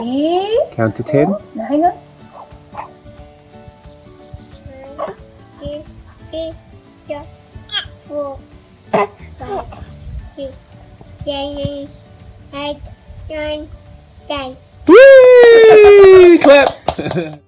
eight. Count to ten. Hang on. One, two, three, four, five, six, seven, eight, nine, ten. Whee! Clap.